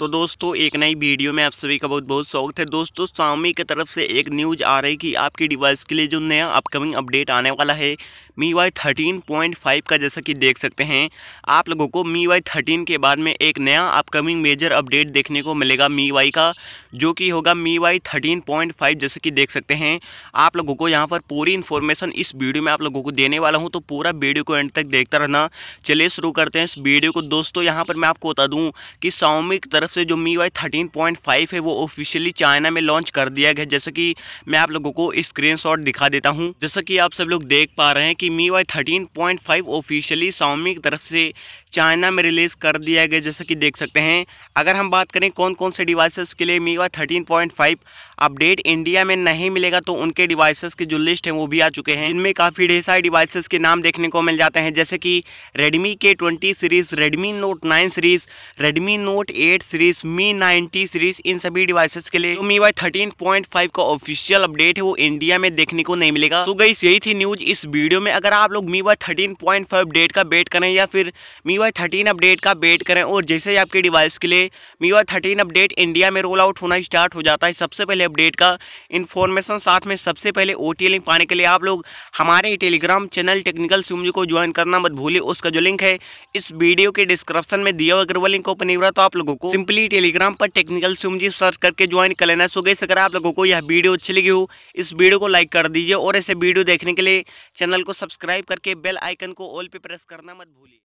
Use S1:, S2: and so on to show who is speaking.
S1: तो दोस्तों, एक नई वीडियो में आप सभी का बहुत बहुत स्वागत है। दोस्तों स्वामी की तरफ़ से एक न्यूज़ आ रही कि आपकी डिवाइस के लिए जो नया अपकमिंग अपडेट आने वाला है MIUI thirteen point five का जैसा कि देख सकते हैं, आप लोगों को मी वाई थर्टीन के बाद में एक नया अपकमिंग मेजर अपडेट देखने को मिलेगा मी वाई का, जो कि होगा MIUI thirteen point five जैसे कि देख सकते हैं। आप लोगों को यहाँ पर पूरी इन्फॉर्मेशन इस वीडियो में आप लोगों को देने वाला हूँ तो पूरा वीडियो को एंड तक देखता रहना। चलिए शुरू करते हैं इस वीडियो को। दोस्तों, यहाँ पर मैं आपको बता दूँ कि स्वामी की तरफ़ से जो MIUI thirteen point five है, वो ऑफिशियली चाइना में लॉन्च कर दिया गया जैसे कि मैं आप लोगों को स्क्रीन दिखा देता हूँ। जैसा कि आप सब लोग देख पा रहे हैं कि MIUI thirteen point five officially Xiaomi की तरफ़ से चाइना में रिलीज़ कर दिया गया, जैसे कि देख सकते हैं। अगर हम बात करें कौन कौन से डिवाइसेस के लिए मीवा 13.5 अपडेट इंडिया में नहीं मिलेगा तो उनके डिवाइसेस की जो लिस्ट है वो भी आ चुके हैं। इनमें काफ़ी ढेर सारे डिवाइसेस के नाम देखने को मिल जाते हैं, जैसे कि Redmi K twenty series Redmi Note nine series Redmi Note eight series Mi ninety series इन सभी डिवाइसेस के लिए मीवा थर्टीन का ऑफिशियल अपडेट है, वो इंडिया में देखने को नहीं मिलेगा। तो गई यही थी न्यूज़ इस वीडियो में। अगर आप लोग मीवा थर्टीन अपडेट का वेट करें या फिर मी मीवा थर्टीन अपडेट का वेट करें और जैसे ही आपके डिवाइस के लिए मीवा थर्टीन अपडेट इंडिया में रोल आउट होना स्टार्ट हो जाता है, सबसे पहले अपडेट का इन्फॉर्मेशन साथ में सबसे पहले ओ लिंक पाने के लिए आप लोग हमारे टेलीग्राम चैनल टेक्निकल सिमजी को ज्वाइन करना मत भूलिए, उसका जो लिंक है इस वीडियो के डिस्क्रिप्शन में दिया अगर वो लिंक ओपन नहीं रहा तो आप लोगों को सिंपली टेलीग्राम पर टेक्निकल सिमजी सर्च करके ज्वाइन कर लेना सो गई अगर आप लोगों को यह वीडियो अच्छी लगी हो, इस वीडियो को लाइक कर दीजिए और ऐसे वीडियो देखने के लिए चैनल को सब्सक्राइब करके बेल आइकन को ऑल पे प्रेस करना मत भूलिए।